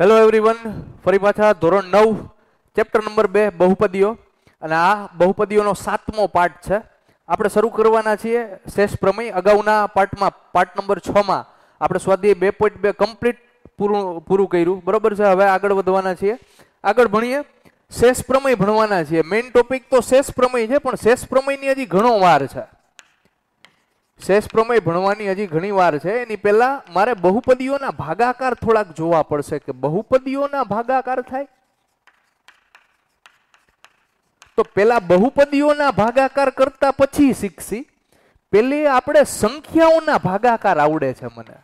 Hello everyone ફરી પાછા ધોરણ નવ ચેપ્ટર નંબર બે, બહુપદીઓ. અને આ બહુપદીઓનો સાતમો પાઠ છે. આપણે શરૂ કરવાના છીએ શેષ પ્રમેય અગાઉના પાઠમાં. પાઠ નંબર છમાં આપણે સ્વાધ્યાય બે પોઈન્ટ બે કમ્પ્લીટ પૂરું પૂરું કર્યું. બરોબર છે? હવે આગળ વધવાના છીએ. આગળ ભણીએ. શેષ પ્રમેય ભણવાના છીએ. મેઇન ટોપિક તો શેષ પ્રમેય છે, પણ શેષ પ્રમેયની હજી ઘણો વાર છે. શેષ પ્રમેય ભણવાની હજી ઘણી વાર છે. એની પહેલા મારે બહુપદીઓના ભાગાકાર થોડાક જોવા પડશે કે બહુપદીઓના ભાગાકાર થાય? તો પેલા બહુપદીઓના ભાગાકાર કરતા પછી શીખશી. પેલી આપણે સંખ્યાઓના ભાગાકાર આવડે છે મને.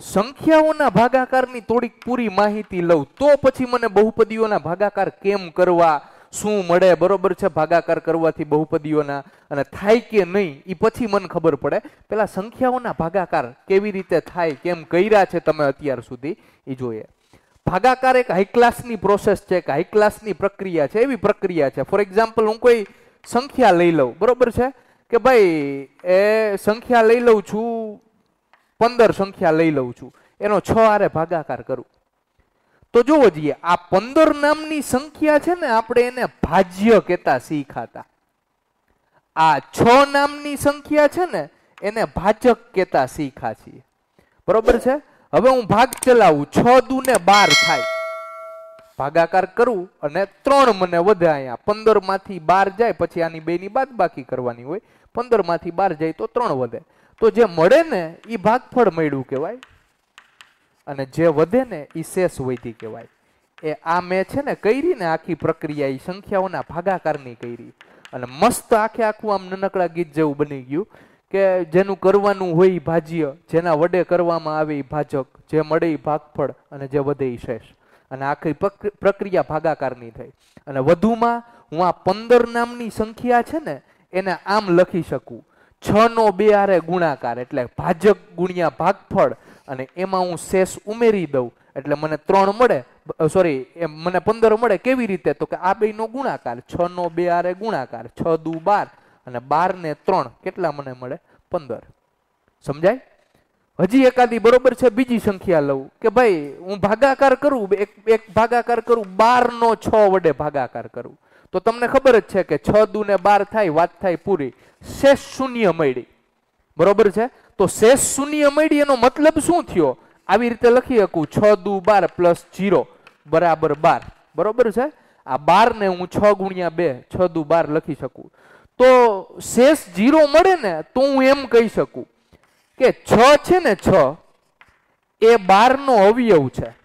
સંખ્યાઓના ભાગાકારની થોડીક પૂરી માહિતી લઉં, તો પછી મને બહુપદીઓના ભાગાકાર કેમ કરવા શું મળે, બરોબર છે? ભાગાકાર કરવાથી બહુપદીઓના અને થાય કે નહીં એ પછી મને ખબર પડે. પેલા સંખ્યાઓના ભાગાકાર કેવી રીતે થાય, કેમ કર્યા છે તમે અત્યાર સુધી એ જોઈએ. ભાગાકાર એક હાઈ ક્લાસની પ્રોસેસ છે, એક હાઈ ક્લાસની પ્રક્રિયા છે, એવી પ્રક્રિયા છે. ફોર એક્ઝામ્પલ હું કોઈ સંખ્યા લઈ લઉં, બરોબર છે? કે ભાઈ, એ સંખ્યા લઈ લઉં છું, પંદર સંખ્યા લઈ લઉં છું, એનો છ આરે ભાગાકાર કરું. તો જોવો જઈએ, આ પંદર નામની સંખ્યા છે ને, આપણે એને ભાજ્ય કહેતા શીખાતા. આ છ નામની સંખ્યા છે ને, એને ભાજક કહેતા શીખા છીએ. બરોબર છે? હવે હું ભાગ ચલાવું. છ દુ ને બાર થાય. ભાગાકાર કરું અને ત્રણ મને વધે અહીંયા. પંદરમાંથી બાર જાય, પછી આની બે ની બાદ બાકી કરવાની હોય. પંદરમાંથી બાર જાય તો ત્રણ વધે. તો જે મળે ને એ ભાગફળ મળ્યું કહેવાય. અને જે વધે ને એ શેષ વૈધી કહેવાય. એ આ મેં છે ને કરી ને આખી પ્રક્રિયા એ સંખ્યાઓના ભાગાકારની કરી. અને મસ્ત આખે આખું આમ નાનકડા ગીત જેવું બની ગયું કે જેનું કરવાનું હોય ભાજ્ય, જેના વડે કરવામાં આવે એ ભાજક, જે મળે એ ભાગફળ અને જે વધે એ શેષ. અને આખી પ્રક્રિયા ભાગાકારની થઈ. અને વધુમાં હું આ પંદર નામની સંખ્યા છે ને એને આમ લખી શકું. છ નો બે આરે ગુણાકાર એટલે ભાજક ગુણ્યા ભાગફળ અને એમાં હું શેષ ઉમેરી દઉં. એટલે મને ત્રણ મળે. સોરી એમ મને પંદર મળે કેવી રીતે? તો કે આ બે નો ગુણાકાર. છ નો બે આરે ગુણાકાર. છ દુ બાર. અને બાર ને ત્રણ. કેટલા મને મળે? પંદર. સમજાય? હજી એકાદી બરોબર છે, બીજી સંખ્યા લઉં. કે ભાઈ, હું ભાગાકાર કરું એક એક ભાગાકાર કરું, બાર નો છ વડે ભાગાકાર કરું. તો તમને ખબર જ છે કે છ દુ ને બાર થાય, વાત થાય પૂરી. શેષ શૂન્ય મળી. બરોબર છે? તો શેષ શૂન્ય મળી એનો મતલબ શું થયો? આવી રીતે લખી શકું, છ દુ બાર પ્લસ જીરો બરાબર બાર. બરોબર છે? આ બાર ને હું છ ગુણ્યા બે, છ દુ બાર લખી શકું. તો શેષ જીરો મળે ને તો હું એમ કહી શકું કે છ છે ને છ એ બાર નો અવયવ છે.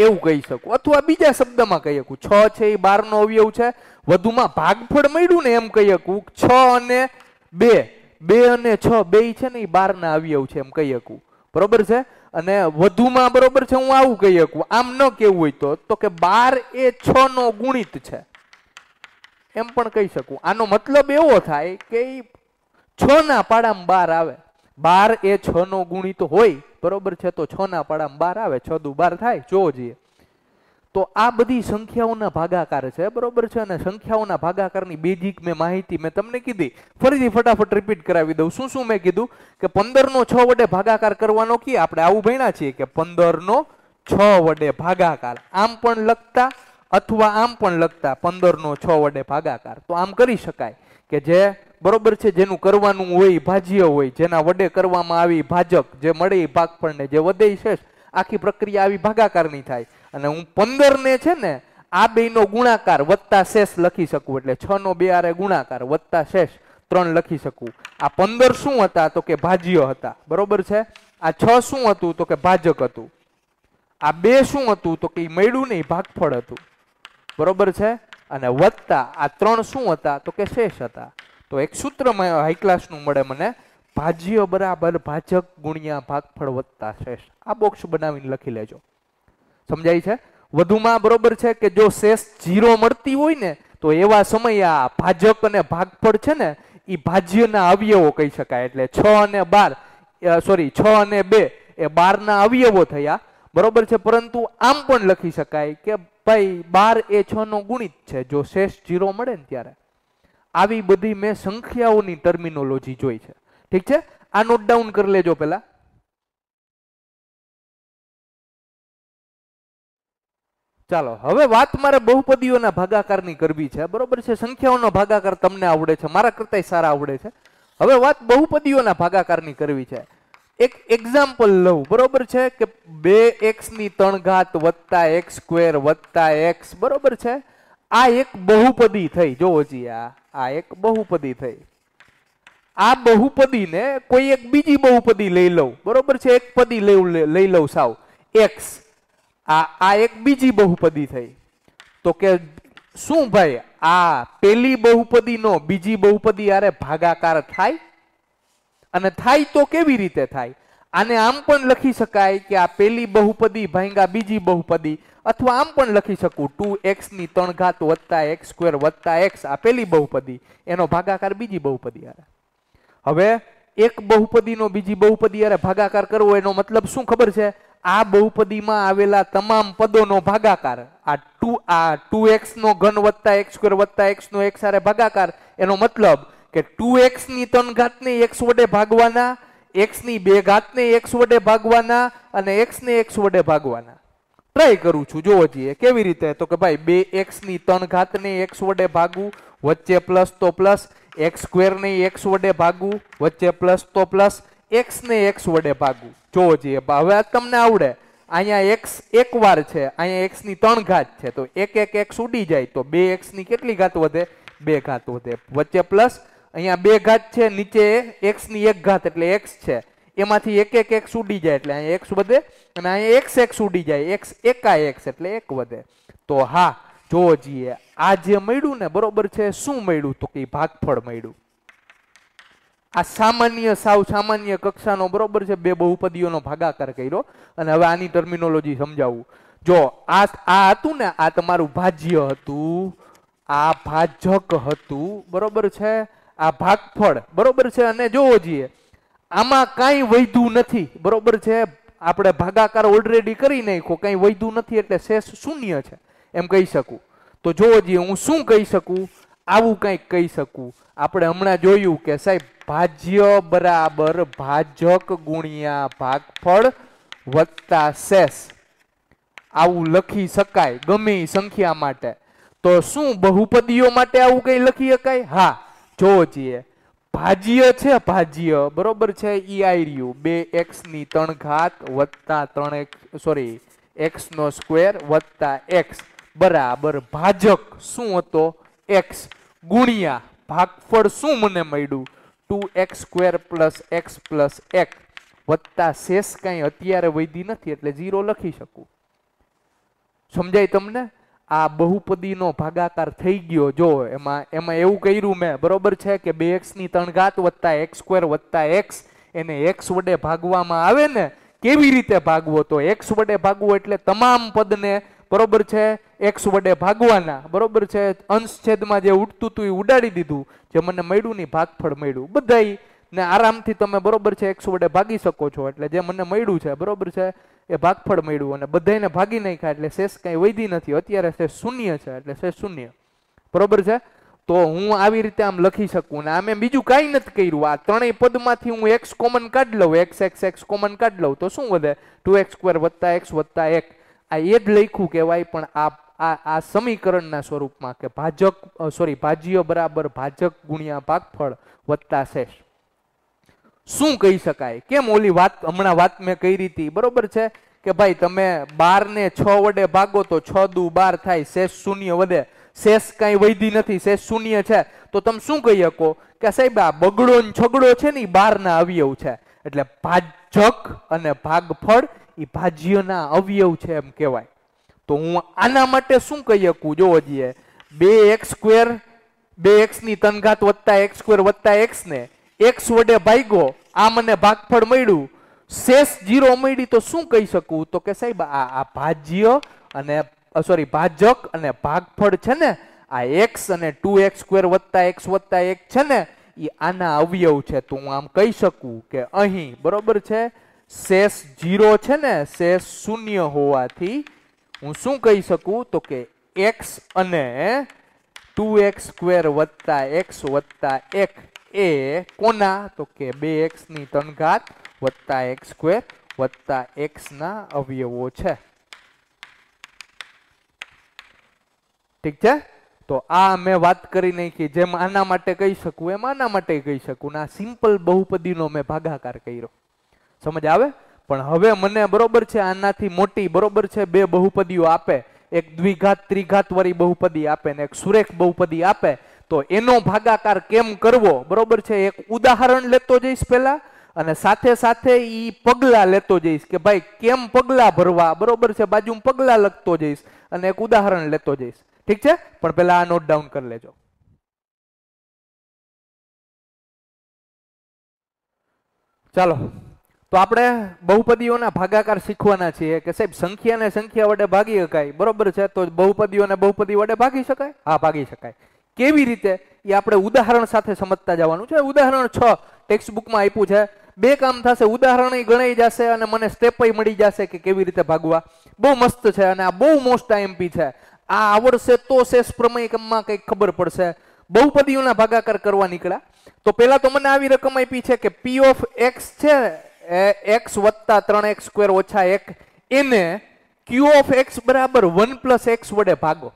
એવું કહી શકું. અથવા બીજા શબ્દમાં કહી શકું. છ છે એ બાર નો અવયવ છે. વધુમાં ભાગફળ મળ્યું ને એમ કહી શકું. છ અને બે. બે અને છ, બે છે ને એ બાર ના અવયવ છે એમ કહી શકું. બરોબર છે? અને વધુમાં બરોબર છે, હું આવું કહી શકું. આમ ન કેવું હોય તો તો કે બાર એ છ નો ગુણિત છે. એમ પણ કહી શકું. આનો મતલબ એવો થાય કે છ ના પાડામાં બાર આવે. બાર એ છ નો ગુણિત હોય, બરોબર છે, તો છ ના પાડામાં બાર આવે, છ દુ બાર થાય, જોવો જોઈએ. તો આ બધી સંખ્યાઓના ભાગાકાર છે, બરોબર છે, અને સંખ્યાઓના ભાગાકારની બેઝિક મેં માહિતી મેં તમને કીધી. ફરીથી ફટાફટ રિપીટ કરાવી દઉં. શું શું મેં કીધું? કે પંદર નો છ વડે ભાગાકાર કરવાનો કી આપણે આવું ભણ્યા છીએ કે પંદર નો છ વડે ભાગાકાર. આમ પણ લખતા અથવા આમ પણ લખતા પંદર નો છ વડે ભાગાકાર. તો આમ કરી શકાય કે જે બરોબર છે, જેનું કરવાનું હોય ભાજ્ય હોય, જેના વડે કરવામાં આવી ભાજક, જે મળે એ ભાગફળ ને, જે વધે શેષ આખી પ્રક્રિયા આવી ભાગાકારની થાય. અને હું પંદર ને છે ને, આ બે નો ગુણાકાર વત્તા શેષ લખી શકું, એટલે છ નો બે આરે ગુણાકાર વત્તા શેષ, ત્રણ લખી શકું. આ પંદર શું હતા? તો કે ભાજ્ય હતા. બરોબર છે? આ છ શું હતું? તો કે ભાજક હતું. આ બે શું હતું? તો કે મળ્યું નહીં ભાગફળ હતું. બરોબર છે? અને વત્તા, આ ત્રણ શું હતા? તો કે શેષ હતા. તો એક સૂત્રમાં હાઈ ક્લાસનું મળે મને, ભાજ્ય બરાબર ભાજક ગુણ્યા ભાગફળ વત્તા શેષ આ બોક્સ બનાવીને લખી લેજો. સમજાય છે? વધુમાં બરોબર છે કે જો શેષ જીરો મળતી હોય ને, તો એવા સમયે આ ભાજક અને ભાગફળ છે ને એ ભાજ્યના અવયવો કહી શકાય. એટલે છ અને બાર સોરી છ અને બે એ બારના અવયવો થયા. બરોબર છે? પરંતુ આમ પણ લખી શકાય કે ભાઈ બાર એ છ નો ગુણિત છે. જો શેષ જીરો મળે ને ત્યારે. આવી બધી મેં સંખ્યાઓની ટર્મિનોલોજી જોઈ છે. ઠીક છે? આ નોટ ડાઉન કરી લેજો પહેલા. ચાલો, હવે વાત મારે બહુપદીઓના ભાગાકારની કરવી છે. બરોબર છે? સંખ્યાઓનો ભાગાકાર તમને આવડે છે. મારા કરતા સારા આવડે છે. હવે વાત બહુપદીઓના ભાગાકારની કરવી છે. એક એક્ઝામ્પલ લઉં. બરોબર છે? કે બે એક્સની ત્રણ ઘાત વત્તા એક્સ સ્ક્વેર વત્તા એક્સ બરોબર છે? આ એક બહુપદી થઈ. જોવો જી આ આ એક બહુપદી થઈ. આ બહુપદીને કોઈ એક બીજી બહુપદી લઈ લઉં. બરોબર છે? એક પદી લઈ લઈ લઉં સાવ. એક્સ આ આ એક બીજી બહુપદી થઈ. તો કે શું ભાઈ, આ પેલી બહુપદીનો બીજી બહુપદી આરે ભાગાકાર થાય? અને થાય તો કેવી રીતે થાય? આને આમ પણ લખી શકાય કે આ પેલી બહુપદી ભાંગા બીજી બહુપદી, અથવા આમ પણ લખી શકું, ટુ એક્સની ત્રણ ઘાત વત્તા એક્સ સ્ક્વેર વત્તા એક્સ, આ પેલી બહુપદી, એનો ભાગાકાર બીજી બહુપદી આરે હવે, એક બહુપદીનો બીજી બહુપદી અરે ભાગાકાર કરવો, એનો મતલબ શું ખબર છે? આ બહુપદીમાં આવેલા તમામ પદોનો ભાગાકાર, આ ટુ આ ટુ એક્સ નો ઘન વત્તા એક્સ સ્ક્વેર વત્તા એક્સ નો એક્સ આરે ભાગાકાર, એનો મતલબ કે ટુ એક્સની ત્રણ ઘાતને એક્સ વડે ભાગવાના એક્સની બે ઘાતને એક્સ વડે ભાગવાના અને એક્સને એક્સ વડે ભાગવાના. ટ્રાય કરું છું, જોવો જઈએ, કેવી રીતે? તો કે ભાઈ, બે એક્સની ત્રણ ઘાતને એક્સ વડે ભાગવું, વચ્ચે પ્લસ તો પ્લસ એક્સ સ્ક્વેર ને એક્સ વડે ભાગવું, વચ્ચે પ્લસ તો પ્લસ એક્સને એક્સ વડે ભાગવું. જોવો જોઈએ હવે આ તમને આવડે. અહીંયા એક્સ એક વાર છે, અહીંયા એક્સની ત્રણ ઘાત છે, તો એક એક એક્સ ઉડી જાય, તો બે એક્સની કેટલી ઘાત વધે? બે ઘાત વધે. વચ્ચે પ્લસ અહીંયા બે ઘાત છે, નીચે એક્સની એક ઘાત એટલે એક્સ છે. એમાંથી એક એક એક્સ ઉડી જાય એટલે અહીંયા એક્સ વધે અને અહીંયા એક્સ એક્સ ઉડી જાય. એક્સ એકા એક્સ એટલે એક વધે. તો હા જોવો જઈએ આ જે મળ્યું ને, બરોબર છે, શું મળ્યું? તો કે ભાગફળ મળ્યું. આ સામાન્ય સાવ સામાન્ય કક્ષાનો બરોબર છે, બે બહુપદીઓનો ભાગાકાર કર્યો અને હવે આની ટર્મિનોલોજી સમજાવું. જો આ આ હતું ને, આ તમારું ભાજ્ય હતું, આ ભાજક હતું, બરોબર છે? આ ભાગફળ બરોબર છે? અને જોવો જોઈએ આમાં કાંઈ વૈધું નથી. બરોબર છે? આપણે ભાગાકાર ઓલરેડી કરી નાખ્યો, કાંઈ વૈધું નથી એટલે શેષ શૂન્ય છે. એમ કહી શકું. તો જોવો જોઈએ હું શું કહી શકું? આવું કંઈક કહી શકું. આપણે હમણાં જોયું કે સાહેબ, ભાજ્ય બરાબર ભાજક ગુણ્યા ભાગફળ વત્તા શેષ. આવું લખી શકાય ગમે સંખ્યા માટે. તો શું બહુપદીઓ માટે આવું કંઈ લખી શકાય? હા. જોવો છીએ ભાજ્ય છે, ભાજ્ય, બરોબર છે, ઈ આઈ રહ્યું. બે એક્સની ત્રણ ઘાત વત્તા ત્રણ એક્સ સોરી એક્સ નો સ્ક્વેર વત્તા એક્સ બરાબર, ભાજક શું હતો? એક્સ ગુણ્યા ભાગફળ શું મને મળ્યું? Two x square plus x plus એક વત્તા શેષ કાંઈ અત્યારે વૈધી નથી, એટલે ઝીરો લખી શકું. સમજાય તમને? આ બહુપદીનો ભાગાકાર થઈ ગયો. જો, એમાં એમાં એવું કર્યું મેં. બરોબર છે કે બે એક્સની ત્રણ ઘાત વત્તા એક્સ સ્ક્વેર વત્તા એક્સ એને એક્સ વડે ભાગવામાં આવે ને, કેવી રીતે ભાગવો? તો એક્સ વડે ભાગવો એટલે તમામ પદને, બરોબર છે એક્સ વડે ભાગવાના. બરોબર છે અંશ છેદમાં જે ઉડતું હતું એ ઉડાડી દીધું. જે મને મળ્યું નહીં ભાગફળ મળ્યું. બધાય ને આરામથી તમે બરોબર છે એક્સ વડે ભાગી શકો છો. એટલે જે મને મળ્યું છે, બરોબર છે એ ભાગફળ મળ્યું અને બધાને ભાગી નાખ્યા એટલે શેષ કંઈ વૈધી નથી. અત્યારે શેષ શૂન્ય છે એટલે શેષ શૂન્ય. બરોબર છે? તો હું આવી રીતે આમ લખી શકું ને આમે બીજું કાંઈ નથી કર્યું. આ ત્રણેય પદમાંથી હું એક્સ કોમન કાઢી લઉં એક્સ એક્સ એક્સ કોમન કાઢી લઉં તો શું વધે? ટુ એક્સ સ્ક્વેર વત્તા એક્સ વત્તા એક. આ એ જ લખ્યું કહેવાય, પણ આ આ આ સમીકરણના સ્વરૂપમાં કે ભાજક સોરી ભાજ્ય બરાબર ભાજક ગુણ્યા ભાગફળ વત્તા શેષ. શું કહી શકાય? કેમ ઓલી વાત, હમણાં વાત મેં કરી હતી? બરોબર છે? કે ભાઈ, તમે બાર ને છ વડે ભાગો તો છ દુ બાર થાય, શેષ શૂન્ય વધે. શેષ કઈ વૈધી નથી, શેષ શૂન્ય છે. તો તમે શું કહી શકો? કે સાહેબ, આ બગડો ને છગડો છે ને બાર ના અવયવ છે. એટલે ભાજક અને ભાગફળ એ ભાજ્યના અવયવ છે એમ કહેવાય. તો હું આના માટે શું કહી શકું? જોવો જઈએ બે એક્સ સ્ક્વેર, બે એક્સની તનઘાત વત્તા એક્સ સ્ક્વેર વત્તા એક્સ ને એક્સ વડે ભાગ્યો, આ મને ભાગફળ મળ્યું. શેષ જીરો મળી તો શું કહી શકું? તો કે સાહેબ, આ આ ભાજ્ય અને સોરી ભાજક અને ભાગફળ છે ને, આ એક્સ અને ટુ એક્સ સ્ક્વેર વત્તા એક્સ વત્તા એક છે ને એ આના અવયવ છે. તો હું આમ કહી શકું કે અહીં, બરોબર છે? શેષ જીરો છે ને, શેષ શૂન્ય હોવાથી હું શું કહી શકું? તો કે એક્સ અને ટુ એક્સ સ્ક્વેર વત્તા એક્સ વત્તા એક. એ કોના? તો કે બે એક્સની ત્રણ ઘાત વત્તા એક્સ સ્ક્વેર વત્તા એક્સ ના અવયવો છે. ઠીક છે? તો આ મેં વાત કરી નાખી, જેમ આના માટે કહી શકું એમ આના માટે કહી શકું. આ સિમ્પલ બહુપદીનો મેં ભાગાકાર કર્યો. સમજ આવે? પણ હવે મને બરોબર છે, આનાથી મોટી બરોબર છે, બે બહુપદીઓ આપે. એક દ્વિઘાત ત્રિઘાત વાળી બહુપદી આપે ને એક સુરેખ બહુપદી આપે. તો એનો ભાગાકાર કેમ કરવો? બરોબર છે, એક ઉદાહરણ લેતો જઈશ પહેલા અને સાથે સાથે ઈ પગલા લેતો જઈશ કે ભાઈ, કેમ પગલા ભરવા? બરોબર છે, બાજુમાં પગલા લખતો જઈશ અને એક ઉદાહરણ લેતો જઈશ. ઠીક છે? પણ પહેલા આ નોટ ડાઉન કરી લેજો. ચાલો, તો આપણે બહુપદીઓના ભાગાકાર શીખવાના છીએ કે સાહેબ, સંખ્યાને સંખ્યા વડે ભાગી શકાય. બરોબર છે, તો બહુપદીઓને બહુપદી વડે ભાગી શકાય? હા, ભાગી શકાય. કેવી રીતે એ આપણે ઉદાહરણ સાથે સમજતા જવાનું છે? ઉદાહરણ છ ટેક્સ્ટ બુકમાં આપ્યું છે, બે કામ થશે, ઉદાહરણ ગણાઈ જશે અને મને સ્ટેપ મળી જશે કે કેવી રીતે ભાગવા? બહુ મસ્ત છે અને આ બહુ મોસ્ટ આઈએમપી છે. આ આવડશે તો શેષ પ્રમેયમાં કંઈક ખબર પડશે. બહુપદીઓના ભાગાકાર કરવા નીકળ્યા. તો પેલા તો મને આવી રકમ આપી છે કે પી ઓફ એક્સ છે એક્સ વત્તા ત્રણ એક્સ સ્ક્વેર ઓછા એક, એને ક્યુ ઓફ એક્સ બરાબર વન પ્લસ એક્સ વડે ભાગો.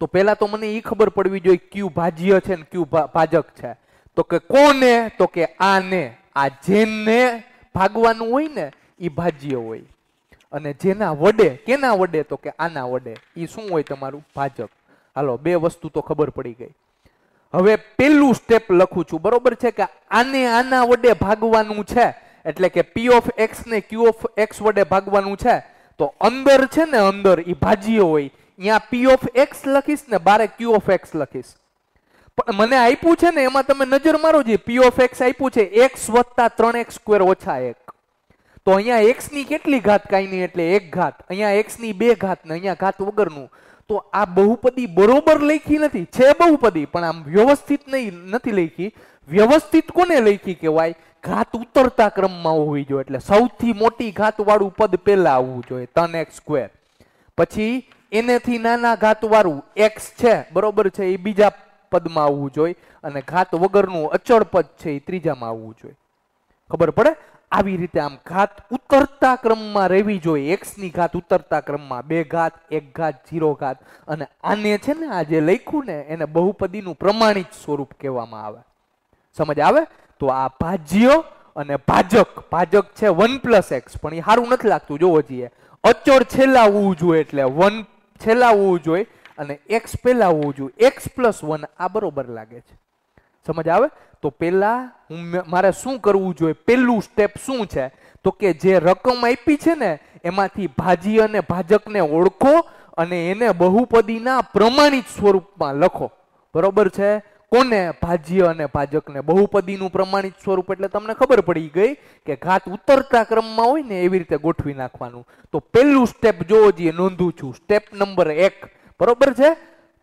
તો પહેલા તો મને એ ખબર પડવી જોઈએ ક્યુ ભાજ્ય છે ને ક્યુ ભાજક છે. તો કે કોને? તો કે આને. આ જેને ભાગવાનું હોય ને એ ભાજ્ય હોય. અને જેના વડે, કેના વડે? તો કે આના વડે. એ શું હોય તમારું? ભાજક. હાલો, બે વસ્તુ તો ખબર પડી ગઈ. હવે પેલું સ્ટેપ લખું છું. બરોબર છે કે આને આના વડે ભાગવાનું છે? એટલે કે પી ઓફ એક્સ ને ક્યુ ઓફ એક્સ વડે ભાગવાનું છે? તો અંદર છે ને અંદર એ ભાજ્ય હોય. અહીંયા પી ઓફ એક્સ લખીશ ને બારે ક્યુ ઓફ એક્સ લખીશ. પણ મને આપ્યું છે ને, એમાં તમે નજર મારો જે પી ઓફ એક્સ આપ્યું છે એક્સ વત્તા ત્રણ એક્સ સ્ક્વેર ઓછા એક. તો અહીંયા એક્સની કેટલી ઘાત કાંઈ નહીં એટલે એક ઘાત. અહીંયા એક્સની બે ઘાત ને અહીંયા ઘાત વગરનું. તો આ બહુપદી બરોબર લખી નથી. છે બહુપદી, પણ આમ વ્યવસ્થિત નહીં, નથી લખી. વ્યવસ્થિત કોને લખી કહેવાય? ઘાત ઉતરતા ક્રમમાં હોવી જોઈએ. એટલે સૌથી મોટી ઘાત વાળું પદ પહેલા આવવું જોઈએ ત્રણ એક્સ સ્ક્વેર પછી એનેથી નાના ઘાત વાળું એક્સ છે, બરોબર છે, એ બીજા પદમાં આવવું જોઈએ અને ઘાત વગરનું અચળ પદ છે, એ ત્રીજામાં આવવું જોઈએ. ખબર પડે? આવી રીતે આમ ઘાત ઉતરતા ક્રમમાં રહેવી જોઈએ. એક્સની ઘાત ઉતરતા ક્રમમાં બે ઘાત, એક ઘાત જીરો ઘાત. અને આને છે ને આ જે લખ્યું ને, એને બહુપદીનું પ્રમાણિત સ્વરૂપ કહેવામાં આવે. સમજ આવે? તો આ ભાજ્ય અને ભાજક. ભાજક છે વન પ્લસ એક્સ પણ એ સારું નથી લાગતું. જોવો જોઈએ. અચળ છેલ્લા હોવું જોઈએ એટલે વન છેલ્લા હોવું જોઈએ અને એક્સ પહેલા હોવું જોઈએ. એક્સ પ્લસ વન આ બરોબર લાગે છે. સમજ આવે? તો પહેલાં હું મારે શું કરવું જોઈએ? પહેલું સ્ટેપ શું છે? તો કે જે રકમ આપી છે ને, એમાંથી ભાજી અને ભાજકને ઓળખો અને એને બહુપદીના પ્રમાણિત સ્વરૂપમાં લખો. બરોબર છે? કોને ભાજ્ય અને ભાજકને બહુપદીનું પ્રમાણિત સ્વરૂપ? એટલે તમને ખબર પડી ગઈ કે ઘાત ઉતરતા ક્રમમાં હોય ને એવી રીતે ગોઠવી નાખવાનું. તો પહેલું સ્ટેપ જોવો જોઈએ નોંધું છું. સ્ટેપ નંબર એક. બરોબર છે?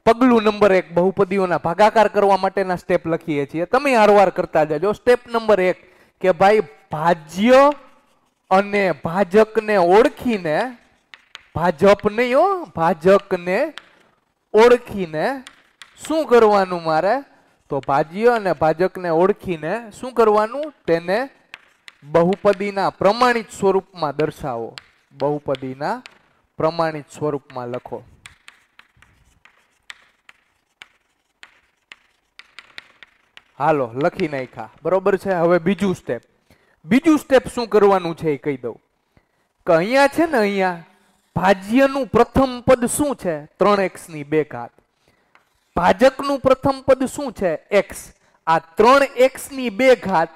પગલું નંબર એક. બહુપદીઓના ભાગાકાર કરવા માટેના સ્ટેપ લખીએ છીએ. તમે હારવાર કરતા જજો. સ્ટેપ નંબર એક. કે ભાઈ, ભાજ્ય અને ભાજકને ઓળખીને ભાજપ નહીં હો ભાજકને ઓળખીને શું કરવાનું મારે? તો ભાજ્ય અને ભાજકને ઓળખીને શું કરવાનું? તેને બહુપદીના પ્રમાણિત સ્વરૂપમાં દર્શાવો. બહુપદીના પ્રમાણિત સ્વરૂપમાં લખો. હાલો, લખી નાખ્યા. બરોબર છે? હવે બીજું સ્ટેપ બીજું સ્ટેપ શું કરવાનું છે એ કહી દઉં. કે અહીંયા છે ને અહીંયા ભાજ્યનું પ્રથમ પદ શું છે? ત્રણ એક્સની બે ઘાત. ભાજકનું પ્રથમ પદ શું છે? એક્સ આ ત્રણ એક્સની બે ઘાત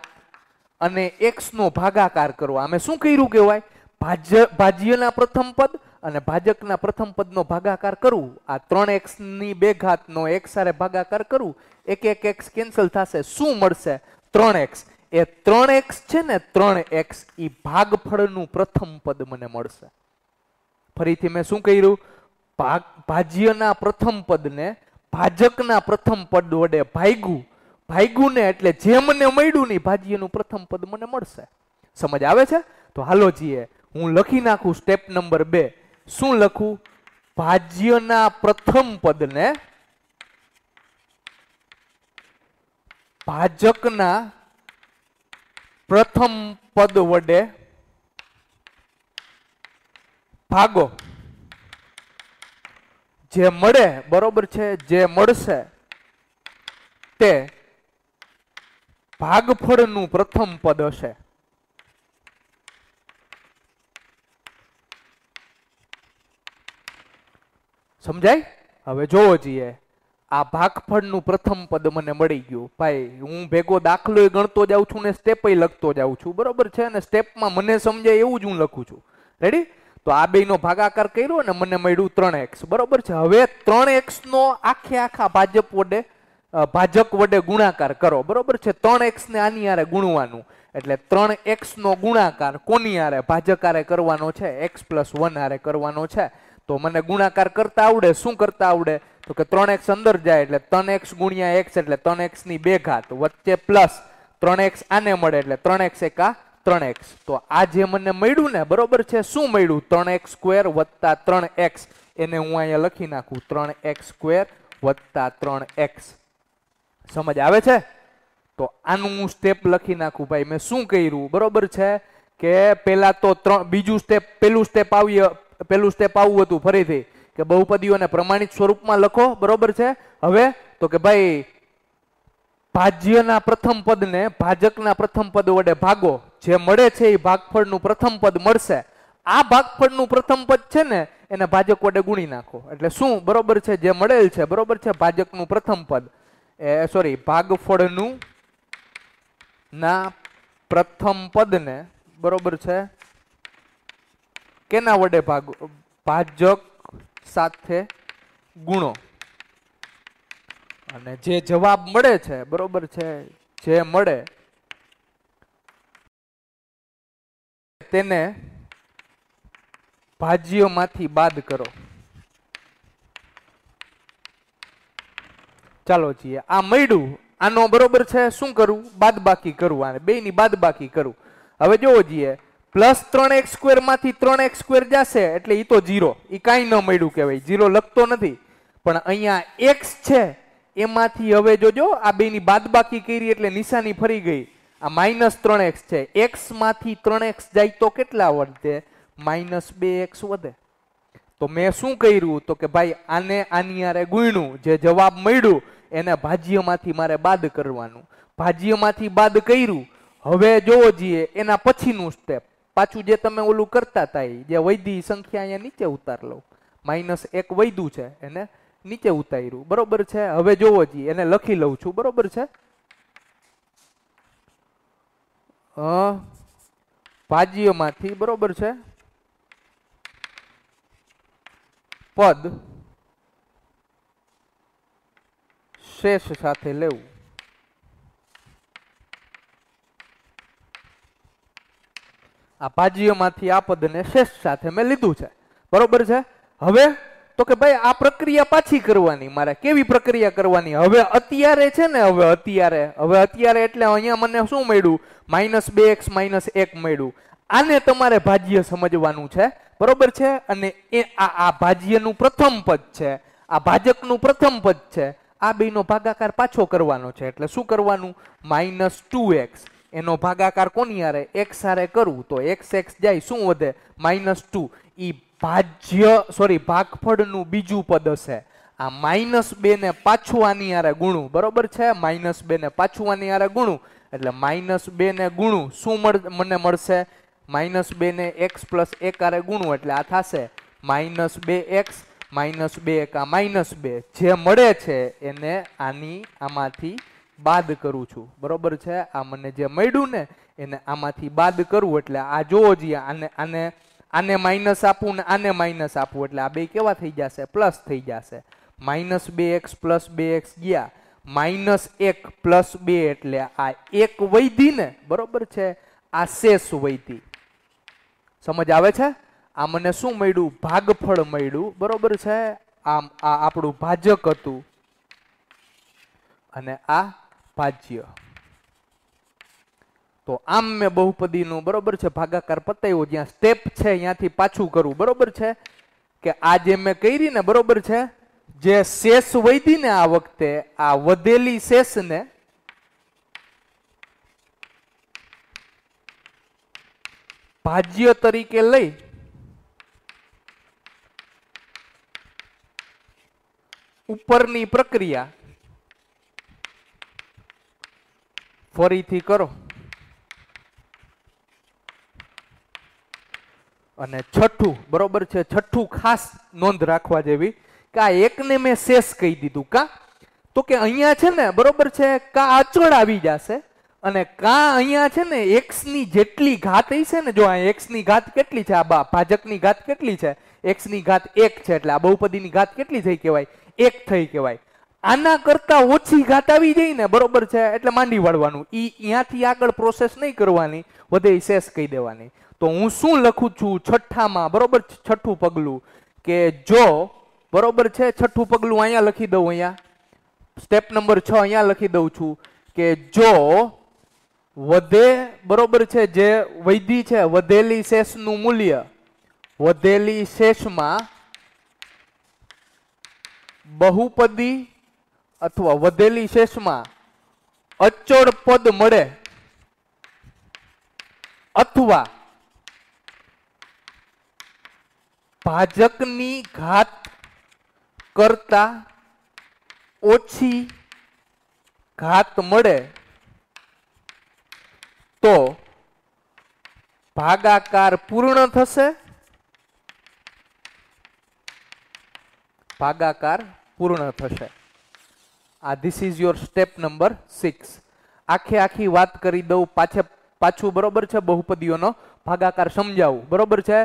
અને એક્સ નો ભાગાકાર કરવો. અમે શું કર્યું કહેવાય? ભાજ્ય, ભાજ્યના પ્રથમ પદ અને ભાજકના પ્રથમ પદનો ભાગાકાર કરવું આ ત્રણ એક્સની બે ઘાતનો એક્સ સાથે ભાગાકાર કરવું એક એક એક્સ કેન્સલ થશે. શું મળશે? ત્રણ એક્સ એ ત્રણ એક્સ છે ને ત્રણ એક્સ એ ભાગફળનું પ્રથમ પદ મને મળશે. ફરીથી મેં શું કર્યું? ભાગ, ભાજ્યના પ્રથમ પદને ભાજકના પ્રથમ પદ વડે ભાગ્યું. ભાગ્યું ને એટલે જે મને મળ્યું નહીં ભાજીનું પ્રથમ પદ મને મળશે. સમજ આવે છે? તો હાલો જીએ, હું લખી નાખું સ્ટેપ નંબર બે. શું લખું? ભાજ્યના પ્રથમ પદને ભાજકના પ્રથમ પદ વડે ભાગો. જે મળે, બરોબર છે, જે મળશે, તે ભાગફળનું પ્રથમ પદ હશે. સમજાય? હવે જોવો જઈએ આ ભાગફળનું પ્રથમ પદ મને મળી ગયું. ભાઈ, હું ભેગો દાખલો ગણતો જાઉં છું ને સ્ટેપ લખતો જાઉં છું. બરોબર છે? અને સ્ટેપમાં મને સમજાય એવું જ હું લખું છું. રેડી તો આ બેનો ભાગાકાર કર્યો ને મને મળ્યું ત્રણ એક્સ. બરોબર છે? હવે ત્રણ એક્સ નો આખે આખા ભાજપ વડે ભાજક વડે ગુણાકાર કરો. બરોબર છે? ત્રણ એક્સ ને આની આરે ગુણવાનું. એટલે ત્રણ એક્સ નો ગુણાકાર કોની આરે ભાજકારે કરવાનો છે? એક્સ પ્લસ વન આરે કરવાનો છે. તો મને ગુણાકાર કરતા આવડે? શું કરતા આવડે? તો કે ત્રણ એક્સ અંદર જાય એટલે ત્રણ એક્સ ગુણ્યા એક્સ એટલે ત્રણ એક્સની બે ઘાત વચ્ચે પ્લસ ત્રણ એક્સ આને મળે એટલે ત્રણ એક્સ એકા ત્રણ એક્સ. તો આ જે મને મળ્યું ને, બરોબર છે? શું મળ્યું? ત્રણ એક્સ સ્ક્વેર વત્તા ત્રણ એક્સ. એને હું અહીંયા લખી નાખું. ત્રણ એક્સ સ્ક્વેર વત્તા ત્રણ એક્સ. સમજ આવે છે? તો આનું હું સ્ટેપ લખી નાખું ભાઈ. મેં શું કર્યું? બરોબર છે? કે પેલા તો ત્રણ, બીજું સ્ટેપ પેલું સ્ટેપ આવી, પેલું સ્ટેપ આવું હતું ફરીથી. કે બહુપદીઓને પ્રમાણિત સ્વરૂપમાં લખો. બરોબર છે? હવે તો કે ભાઈ ભાજ્યના પ્રથમ પદને ભાજકના પ્રથમ પદ વડે ભાગો. જે મળે છે એ ભાગફળનું પ્રથમ પદ મળશે. આ ભાગફળનું પ્રથમ પદ છે ને, એને ભાજક વડે ગુણી નાખો. એટલે શું? બરોબર છે? જે મળેલ છે, બરોબર છે? ભાજકનું પ્રથમ પદ. એ સોરી ભાગફળનું ના પ્રથમ પદને, બરોબર છે? કેના વડે ભાગ? ભાજક સાથે ગુણો. અને જે જવાબ મળે છે, બરોબર છે, જે મળે, તેને ભાજીઓમાંથી બાદ કરો. ચાલો છીએ આ મળ્યું. આનો બરોબર છે, શું કરવું બાદ બાકી કરવું આને. બે ની બાદ બાકી કરવું હવે જોવો જઈએ. પ્લસ ત્રણ એક્સ સ્ક્વેરમાંથી ત્રણ એક્સ સ્ક્વેર જશે, એટલે એ તો જીરો એ કાંઈ ન મળ્યું કહેવાય. જીરો લખતો નથી. પણ અહીંયા એક્સ છે એમાંથી હવે જોજો, આ બેની બાદબાકી કરી એટલે નિશાની ફરી ગઈ. આ માઇનસ ત્રણ એક્સ છે. એક્સમાંથી ત્રણ એક્સ જાય તો કેટલા વધે? માઇનસ બે એક્સ વધે. તો મેં શું કર્યું? તો કે ભાઈ, આને આની આરે ગુણ્યું. જે જવાબ મળ્યું, એને ભાજ્યમાંથી મારે બાદ કરવાનું. ભાજ્યમાંથી બાદ કર્યું. હવે જોવો જોઈએ એના પછીનું સ્ટેપ પાછું જે તમે ઓલું કરતા હતા જે વૈધી સંખ્યા અહીંયા નીચે ઉતાર લઉં માઇનસ એક વૈધું છે, એને નીચે ઉતાર્યું. બરોબર છે? હવે જોવો જી, એને લખી લઉં છું. બરોબર છે? ભાજ્યમાંથી. બરોબર છે? પદ શેષ સાથે લેવું. આ ભાજ્યમાંથી આ પદને શેષ સાથે મેં લીધું છે. બરોબર છે? હવે તો કે ભાઈ, આ પ્રક્રિયા પાછી કરવાની, મારે કેવી પ્રક્રિયા કરવાની? હવે અત્યારે છે ને, હવે અત્યારે હવે અત્યારે એટલે અહીંયા મને શું મળ્યું? માઇનસ બે એક્સ માઇનસ એક મળ્યું. આને તમારે ભાજ્ય સમજવાનું છે. બરોબર છે? અને એ આ આ ભાજ્યનું પ્રથમ પદ છે. આ ભાજકનું પ્રથમ પદ છે. આ બેનો ભાગાકાર પાછો કરવાનો છે. એટલે શું કરવાનું? માઇનસ ટુ એક્સ એનો ભાગાકાર કોની હારે? એક્સ હારે કરવું. તો એક્સ એક્સ જાય, શું વધે? માઇનસ ટુ ઈ ભાજ્ય સોરી ભાગફળનું બીજું પદ હશે આ માઇનસ બે ને પાછું આની હારે ગુણું, બરોબર છે? માઇનસ બે ને પાછું આની હારે ગુણું. એટલે માઇનસ બે ને ગુણું શું મને મળશે? માઇનસ બે ને એક્સ પ્લસ એક હારે ગુણું, એટલે આ થશે. માઇનસ બે એક્સ, માઇનસ બે એક, આ માઇનસ બે. જે મળે છે એને આની આમાંથી બાદ કરું છું. બરોબર છે? આ મને જે મળ્યું ને, એને આમાંથી બાદ કરવું એટલે આ જોવો જોઈએ આને આને આને માઇનસ આપું ને આને માઇનસ આપું. એટલે આ બે કેવા થઈ જશે? પ્લસ થઈ જશે. માઇનસ બે એક્સ પ્લસ બે એક્સ ગયા. માઇનસ એક પ્લસ બે એટલે આ એક વૈધી ને, બરોબર છે? આ શેષ વૈધી. સમજ આવે છે? આ મને શું મળ્યું? ભાગફળ મળ્યું. બરોબર છે? આમ આ આપણું ભાજક હતું. અને આ ભાજ્ય. તો આમ મેં બહુપદીનું બરોબર છે, ભાગાકાર પતાવ્યો, જ્યાં સ્ટેપ છે, ત્યાંથી પાછું કરવું. બરોબર છે? કે આ જે મેં કરી ને, બરોબર છે? જે શેષ વૈધી ને આ વખતે, આ વધેલી શેષને, ભાજ્ય તરીકે લઈ, ઉપરની પ્રક્રિયા ફરીથી કરો. અને છઠ્ઠું, બરોબર છે, છઠ્ઠું ખાસ નોંધ રાખવા જેવી કે આ એકને મેં શેષ કહી દીધું. કા? તો કે અહીંયા છે ને, બરોબર છે, કા અચળ આવી જશે અને કા અહીંયા છે ને એક્સની જેટલી ઘાત હશે ને, જો આ એક્સની ઘાત કેટલી છે, આ બા, ભાજકની ઘાત કેટલી છે? એક્સની ઘાત એક છે, એટલે આ બહુપદીની ઘાત કેટલી થઈ કહેવાય? એક થઈ કહેવાય. આના કરતા ઓછી ઘાત આવી જાય ને, બરોબર છે, એટલે માંડી વાળવાનું. ઈ અહીંયાથી આગળ પ્રોસેસ નહીં કરવાની, વધે શેષ કહી દેવાની. તો હું શું લખું છું છઠ્ઠામાં? બરોબર છઠ્ઠું પગલું. કે જો, બરોબર છે, છઠ્ઠું પગલું અહીંયા લખી દઉં અહીંયા. સ્ટેપ નંબર છ અહીંયા લખી દઉં છું. કે જો વધે, બરોબર છે, જે વૈધી છે, વધેલી શેષનું મૂલ્ય. વધેલી શેષમાં બહુપદી અથવા વધેલી શેષમાં અચળ પદ મળે. અથવા ભાજકની ઘાત કરતા ઓછી ઘાત મળે તો ભાગાકાર પૂર્ણ થશે. ભાગાકાર પૂર્ણ થશે. આ this is your step number six આખે આખી વાત કરી દઉં પાછે પાછું બરોબર છે બહુપદીઓનો. ભાગાકાર સમજાવું. બરોબર છે?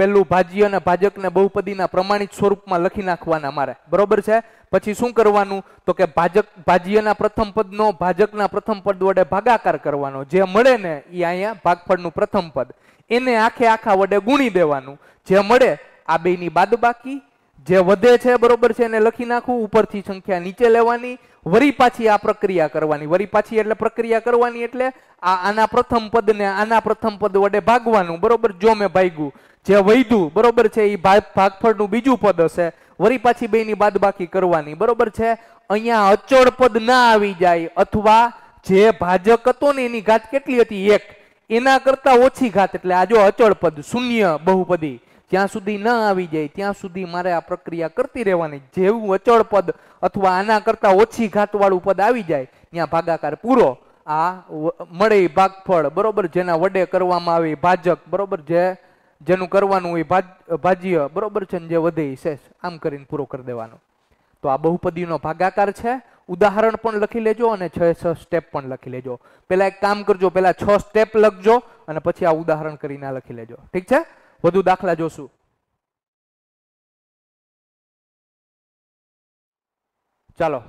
પેલું ભાજી અને ભાજકને બહુપદીના પ્રમાણિત સ્વરૂપમાં લખી નાખવાના મારે. બરોબર છે? પછી શું કરવાનું? તો કે ભાજક, ભાજ્યના પ્રથમ પદનો ભાજકના પ્રથમ પદ વડે ભાગાકાર કરવાનો. જે મળે ને એ અહીંયા ભાગફળનું પ્રથમ પદ. એને આખે આખા વડે ગુણી દેવાનું. જે મળે આ બેની બાદબાકી. જે વધે છે, બરોબર છે, એને લખી નાખવું ઉપરથી સંખ્યા નીચે લેવાની. વરી પાછી આ પ્રક્રિયા કરવાની. વરી પાછી એટલે પ્રક્રિયા કરવાની એટલે આ આના પ્રથમ પદને આના પ્રથમ પદ વડે ભાગવાનું. બરોબર? જો મેં ભાગ્યું. જે વૈધું, બરોબર છે એ ભાગફળનું બીજું પદ હશે. વરી પાછી બેની બાદબાકી કરવાની. બરોબર છે? અહીંયા અચળ પદ ના આવી જાય. અથવા જે ભાજક હતો ને એની ઘાત કેટલી હતી? એક. એના કરતા ઓછી ઘાત એટલે આ જો અચળ પદ, શૂન્ય બહુપદી. જ્યાં સુધી ન આવી જાય, ત્યાં સુધી મારે આ પ્રક્રિયા કરતી રહેવાની. જેવું અચળ પદ અથવા આના કરતા ઓછી ઘાતવાળું પદ આવી જાય, ત્યાં ભાગાકાર પૂરો. આ મળે ભાગફળ, બરોબર? જેના વડે કરવામાં આવે ભાજક, બરોબર? જે, જેનું કરવાનું હોય ભાજ- ભાજ્ય, બરોબર છે? જે વધે શેષ. આમ કરીને પૂરો કરી દેવાનો. તો આ બહુપદીનો ભાગાકાર છે. ઉદાહરણ પણ લખી લેજો અને છ છ સ્ટેપ પણ લખી લેજો. પેલા એક કામ કરજો, પેલા છ સ્ટેપ લખજો અને પછી આ ઉદાહરણ કરીને લખી લેજો. ઠીક છે? વધુ દાખલા જોશું. ચાલો.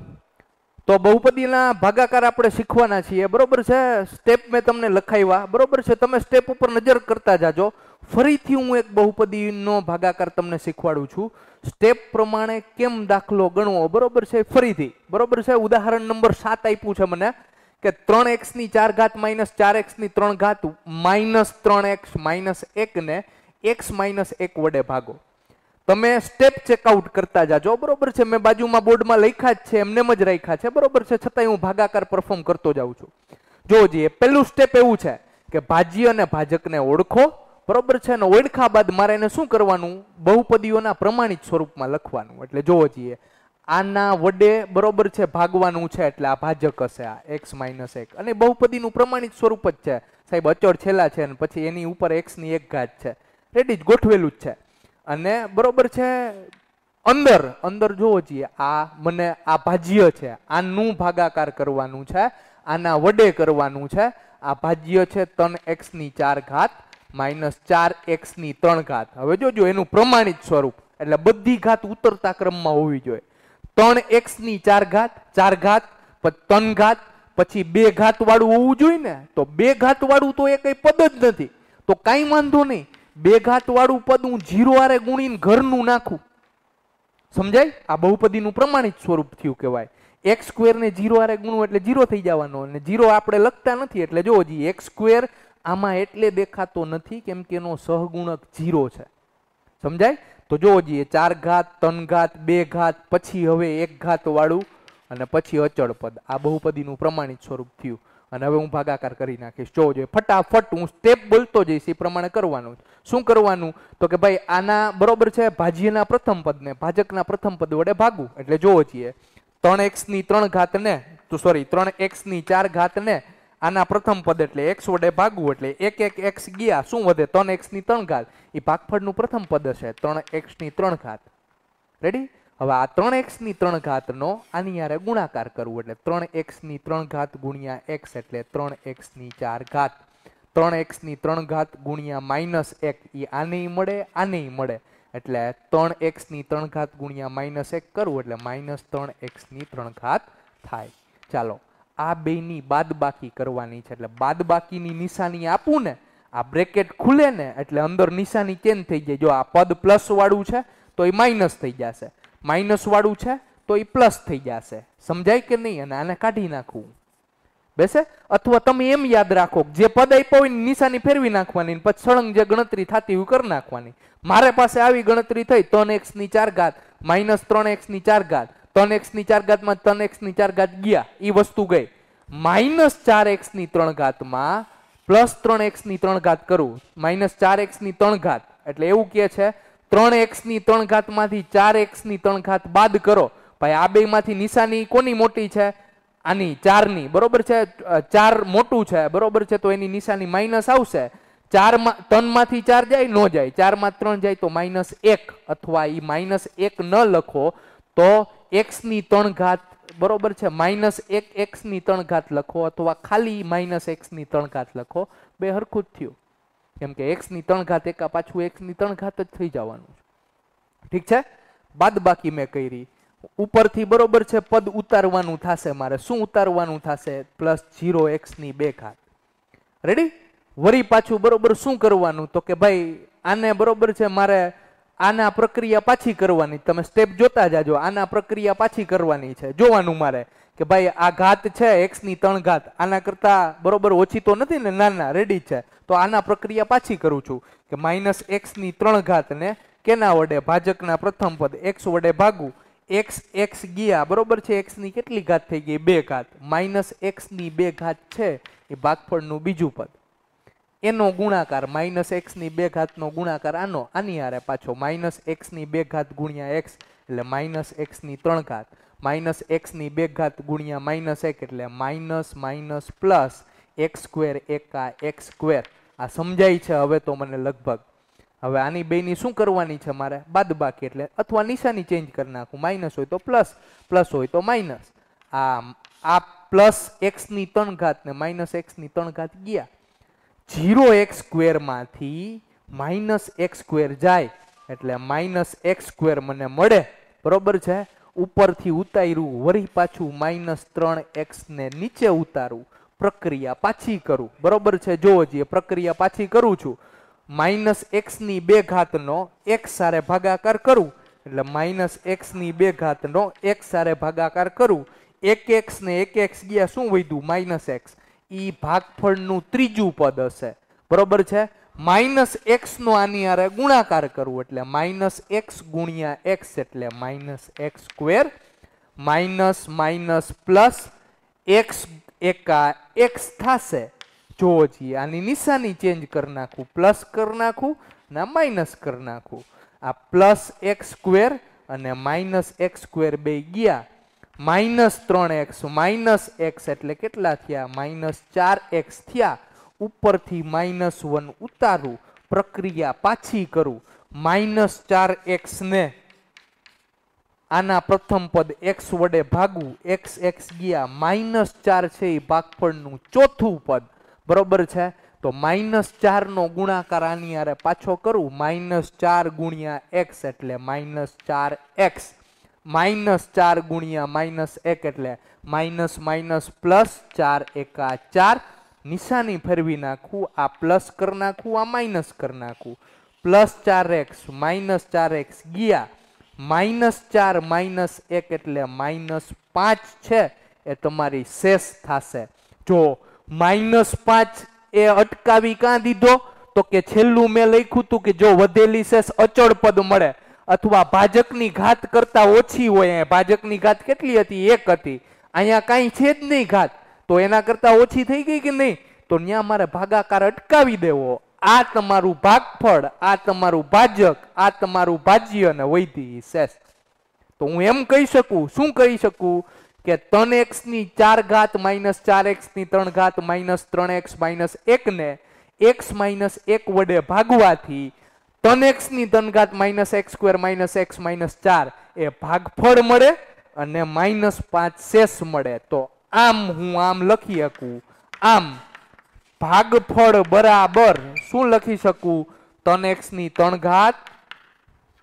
તો બહુપદીના ભાગાકાર આપણે શીખવાના છીએ. બરોબર છે? સ્ટેપ મેં તમને લખાવ્યા. બરોબર છે? તમે સ્ટેપ ઉપર નજર કરતા જાજો. ફરીથી હું એક બહુપદીનો ભાગાકાર તમને શીખવાડું છું. સ્ટેપ પ્રમાણે કેમ દાખલો ગણવો? બરોબર છે? ફરીથી. બરોબર છે? ઉદાહરણ નંબર સાત આપ્યું છે મને કે ત્રણ એક્સની ચાર ઘાત માઇનસ ચાર એક્સની ત્રણ ઘાત માઇનસ ત્રણ એક્સ માઇનસ એક ને એક્સ માઇનસ એક વડે ભાગો. તમે સ્ટેપ ચેકઆઉટ કરતા જાજો. બરોબર છે, મેં બાજુમાં બોર્ડમાં લખ્યા જ છે, એમને જ રાખ્યા છે. બરોબર છે, છતાંય હું ભાગાકાર પરફોર્મ કરતો જાઉં છું. જો જોઈએ પહેલું સ્ટેપ એવું છે કે ભાજી અને ભાજકને ઓળખો, બરોબર છે ને ઓળખા બાદ મારે એને શું કરવાનું? બહુપદીઓના પ્રમાણિત સ્વરૂપમાં લખવાનું. એટલે જોવો જોઈએ આના વડે બરોબર છે, ભાગવાનું છે, એટલે આ ભાજક હશે, આ એક્સ માઇનસ એક. અને બહુપદીનું પ્રમાણિત સ્વરૂપ જ છે. સાહેબ, અચળ છેલ્લા છે, અને પછી એની ઉપર એક્સની એક ઘાત છે. રેડી જ ગોઠવેલું જ છે. અને બરોબર છે, અંદર અંદર જોવો જોઈએ, આ મને આ ભાજ્ય છે, આનું ભાગાકાર કરવાનું છે, આના વડે કરવાનું છે, આ ભાજ્ય છે ત્રણ એક્સની ચાર ઘાત, માઇનસ ચાર એક્સની ત્રણ ઘાત. હવે જોજો એનું પ્રમાણિત સ્વરૂપ, એટલે બધી ઘાત ઉતરતા ક્રમમાં હોવી જોઈએ. ત્રણ એક્સની ચાર ઘાત ચાર ઘાત ત્રણ ઘાત, પછી બે ઘાત વાળું હોવું જોઈએ ને, તો બે ઘાત વાળું તો એ કઈ પદ જ નથી. તો કાંઈ વાંધો નહીં. બે ઘાત વાળું પદ હું જીરો આરે ગુણીને ઘરનું નાખું. સમજાય? આ બહુપદીનું પ્રમાણિત સ્વરૂપ થયું કહેવાય. એક્સ સ્ક્વેર ને જીરો આરે ગુણવું એટલે જીરો થઈ જવાનો અને જીરો આપણે લખતા નથી એટલે જો જી એક્સ સ્ક્વેર આમાં એટલે દેખાતો નથી કેમ કે એનો સહગુણક જીરો છે. સમજાય? તો જોવો જોઈએ ચાર ઘાત, ત્રણ ઘાત, બે ઘાત, પછી હવે એક ઘાત વાળું અને પછી અચળ પદ. આ બહુપદીનું પ્રમાણિત સ્વરૂપ થયું. અને હવે હું ભાગાકાર કરી નાખીશ. જોવો જોઈએ ફટાફટ હું સ્ટેપ બોલતો જઈશ, એ પ્રમાણે કરવાનું. શું કરવાનું? તો કે ભાઈ, આના બરોબર છે, ભાજ્યના પ્રથમ પદને, ભાજકના પ્રથમ પદ વડે ભાગવું. એટલે જોવો છીએ ત્રણ એક્સની ત્રણ ઘાત ને તો સોરી ત્રણ એક્સની ચાર ઘાત ને આના પ્રથમ પદ એટલે એક્સ વડે ભાગવું એટલે એક એક એક્સ ગયા. શું વધે? ત્રણ એક્સની ત્રણ ઘાત. એ ભાગફળનું પ્રથમ પદ હશે, ત્રણ એક્સની ત્રણ ઘાત. રેડી હવે આ ત્રણ એક્સની ત્રણ ઘાતનો આની યારે ગુણાકાર કરવું એટલે ત્રણ એક્સની ત્રણ ઘાત ગુણ્યા એક્સ એટલે ત્રણ એક્સની ચાર ઘાત. ત્રણ એક્સની ત્રણ ઘાત ગુણ્યા માઇનસ એક એ આને મળે આને મળે. એટલે ત્રણ એક્સની ત્રણ ઘાત ગુણ્યા માઇનસ એક કરવું એટલે માઇનસ ત્રણ એક્સની ત્રણ ઘાત થાય. ચાલો, આ બેની બાદબાકી કરવાની છે એટલે બાદબાકીની નિશાની આપું ને, આ બ્રેકેટ ખુલે ને એટલે અંદર નિશાની ચેન્જ થઈ જાય. જો આ પદ પ્લસ વાળું છે, તો એ માઇનસ થઈ જશે. માઇનસ વાળું છે, તો એ પ્લસ થઈ જશે. સમજાય કે નહીં? અને આને કાઢી નાખવું. બેસે? અથવા તમે એમ યાદ રાખો જે પદ આપ્યો હોય નિશાની ફેરવી નાખવાની પછી સળંગ જે ગણતરી થતી હોય કરી નાખવાની. મારે પાસે આવી ગણતરી થઈ, ત્રણ એક્સની ચાર ઘાત, માઇનસ ત્રણ એક્સની ચાર ઘાત, ત્રણ એક્સની ચાર ઘાતમાં ત્રણ એક્સની ચાર ઘાત ગયા એ વસ્તુ ગઈ. માઇનસ ચાર એક્સની ત્રણ ઘાતમાં પ્લસ ત્રણ એક્સની ત્રણ ઘાત કરું. માઇનસ ચાર એક્સની ત્રણ ઘાત. એટલે એવું કે છે ત્રણ એક્સની ત્રણ ઘાતમાંથી ચાર એક્સની ત્રણ ઘાત બાદ કરો. ભાઈ, આ બે માંથી નિશાની કોની મોટી છે? આની ચારની. બરોબર છે? ચાર મોટું છે. બરોબર છે? તો એની નિશાની માઇનસ આવશે. ચારમાં ત્રણમાંથી ચાર જાય, ન જાય. ચારમાં ત્રણ જાય તો માઇનસ એક. અથવા એ માઇનસ એક ન લખો તો એક્સની ત્રણ ઘાત, બરોબર છે? માઇનસ એક એક્સની ત્રણ ઘાત લખો અથવા ખાલી માઇનસ એક્સની ત્રણ ઘાત લખો. બે હરખું જ થયું. કેમ કે એક્સની ત્રણ ઘાત એકા પાછું એક્સની ત્રણ ઘાત જ થઈ જવાનું ઠીક છે? બાદ બાકી મેં કરી. ઉપરથી બરોબર છે, પદ ઉતારવાનું થશે મારે. શું ઉતારવાનું થશે? પ્લસ જીરો એક્સની બે ઘાત. રેડી વરી પાછું બરોબર શું કરવાનું? તો કે ભાઈ, આને બરોબર છે, મારે આના પ્રક્રિયા પાછી કરવાની. તમે સ્ટેપ જોતા જાજો. આના પ્રક્રિયા પાછી કરવાની છે. જોવાનું મારે. કે ભાઈ, આ ઘાત છે એક્સની ત્રણ ઘાત. આના કરતા બરોબર ઓછી તો નથી ને, નાના રેડી છે. તો આના પ્રક્રિયા પાછી કરું છું કે માઇનસ એક્સની ત્રણ ઘાત ને કેના વડે ભાજકના પ્રથમ પદ એક્સ વડે ભાગું એક્સ એક્સ ગયા. બરોબર છે એક્સની કેટલી ઘાત થઈ ગઈ? બે ઘાત. માઇનસ એક્સની બે ઘાત છે, એ ભાગફળનું બીજું પદ. એનો ગુણાકાર માઇનસ એક્સની બે ઘાતનો ગુણાકાર આનો? આની હારે પાછો માઇનસ એક્સની બે ઘાત ગુણ્યા એક્સ એટલે માઇનસ એક્સની ત્રણ ઘાત. માઇનસ એક્સની બે ઘાત ગુણ્યા માઇનસ એક એટલે minus minus plus x square એકા એક્સ સ્ક્વેર. આ સમજાય છે હવે તો મને લગભગ. હવે આની બેની શું કરવાની છે મારે? બાદ બાકી એટલે અથવા નિશાની ચેન્જ કરી નાખું. માઇનસ હોય તો પ્લસ પ્લસ હોય તો માઇનસ. આ આ પ્લસ એક્સની ત્રણ ઘાત ને માઇનસ એક્સની ત્રણ ઘાત ગયા. જીરો એક્સ સ્ક્વેરમાંથી માઇનસ એક્સ સ્ક્વેર જાય એટલે માઇનસ એક્સ સ્ક્વેર મને મળે. બરોબર છે? ઉપરથી ઉતાર્યું વરી પાછું માઇનસ ત્રણ એક્સને નીચે ઉતારું. પ્રક્રિયા પાછી કરું. બરોબર છે? જોવો જોઈએ પ્રક્રિયા પાછી કરું છું. માઇનસ એક્સની બે ઘાતનો એક્સ સારે ભાગાકાર કરું. એટલે માઇનસ એક્સની બે ઘાતનો એક્સ સારે ભાગાકાર કરું. એક એક્સ ને એક એક્સ ગયા, શું વધ્યું? માઇનસ એક્સ ઈ ભાગફળનું ત્રીજું પદ હશે. બરોબર છે? માઇનસ એક્સ નો આની આરે ગુણાકાર કરવું એટલે માઇનસ એક્સ ગુણ્યા એક્સ એટલે minus x square minus minus plus x એકા એક્સ થશે. જોવો જોઈએ આની નિશાની ચેન્જ કરી નાખું, પ્લસ કરી નાખું ના માઇનસ કરી નાખું. આ પ્લસ એક્સ સ્ક્વેર અને માઇનસ એક્સ સ્ક્વેર બે ગયા. માઇનસ ત્રણ એક્સ, માઇનસ એક્સ એટલે કેટલા થયા? માઇનસ ચાર એક્સ થયા. ઉપરથી માઇનસ વન ઉતારું, પ્રક્રિયા પાછી કરું. માઇનસ ચાર એક્સને આના પ્રથમ પદ એક્સ વડે ભાગવું. એક્સ એક્સ ગયા, માઇનસ ચાર છે એ ભાગફળનું ચોથું પદ. બરોબર છે? તો માઇનસ ચારનો ગુણાકાર આની આરે પાછો કરું. માઇનસ ચાર ગુણ્યા એક્સ એટલે માઇનસ ચાર એક્સ. માઇનસ ચાર ગુણ્યા માઇનસ એક એટલે માઇનસ માઇનસ પ્લસ ચાર એકા ચાર. નિશાની ફેરવી નાખું, આ પ્લસ કરી નાખું, આ માઇનસ કરી નાખું. પ્લસ ચાર એક્સ માઇનસ ચાર એક્સ ગયા. માઇનસ ચાર માઇનસ એક એટલે માઇનસ પાંચ છે, એ તમારી શેષ થશે. જો માઇનસ પાંચ એ અટકાવી કાં દીધો, તો કે છેલ્લું મેં લખ્યું હતું કે જો વધેલી શેષ અચળ પદ મળે, અથવા ભાજકની ઘાત કરતા ઓછી હોય ભાજકની ઘાત કેટલી હતી? એક હતી. અહીંયા કાંઈ છે જ નહીં ઘાત. તો એના કરતા ઓછી થઈ ગઈ કે નહીં? તો ત્યાં મારે ભાગાકાર અટકાવી દેવો. આ તમારું ભાગફળ, આ તમારું ભાજક, આ તમારું ભાજ્ય અને વૈધી શેષ. તો હું એમ કહી શકું, શું કહી શકું? કે ત્રણ એક્સની ચાર ઘાત માઇનસ ચાર એક્સની ત્રણ ઘાત માઇનસ ત્રણ એક્સ માઇનસ એક ને એક્સ માઇનસ એક વડે ભાગવાથી ત્રણ એક્સની ત્રણ ઘાત minus x square minus x minus ચાર એ ભાગફળ મળે અને માઇનસ પાંચ શેષ મળે. તો આમ હું આમ લખી શકું. આમ. ભાગફળ બરાબર શું લખી શકું? ત્રણ એક્સની ત્રણ ઘાત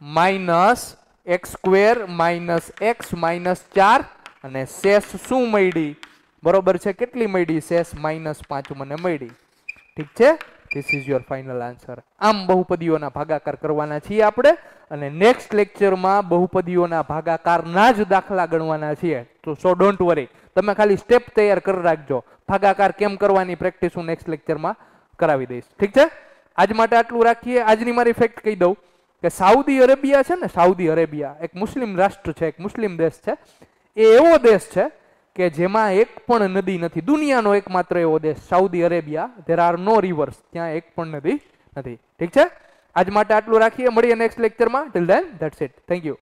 minus x square minus x minus ચાર અને શેષ શું મળી? બરોબર છે? કેટલી મળી? શેષ માઇનસ પાંચ મને મળી. ઠીક છે? This is your final answer આમ બહુપદીઓના ભાગાકાર કરવાના છીએ આપણે અને નેક્સ્ટ લેક્ચરમાં બહુપદીઓના ભાગાકારના જ દાખલા ગણવાના છીએ. તો સો ડોન્ટ વરી તમે ખાલી સ્ટેપ તૈયાર કરી રાખજો. ભાગાકાર કેમ કરવાની પ્રેક્ટિસ હું નેક્સ્ટ લેક્ચરમાં કરાવી દઈશ. ઠીક છે? આજ માટે આટલું રાખીએ. આજની મારી ફેક્ટ કહી દઉં કે સાઉદી અરેબિયા છે ને, સાઉદી અરેબિયા એક મુસ્લિમ રાષ્ટ્ર છે, એક મુસ્લિમ દેશ છે. એ એવો દેશ છે કે જેમાં એક પણ નદી નથી. દુનિયાનો એકમાત્ર એવો દેશ, Saudi Arabia. There are no rivers ત્યાં એક પણ નદી નથી. ઠીક છે? આજ માટે આટલું રાખીએ. મળીએ નેક્સ્ટ લેક્ચરમાં till then that's it thank you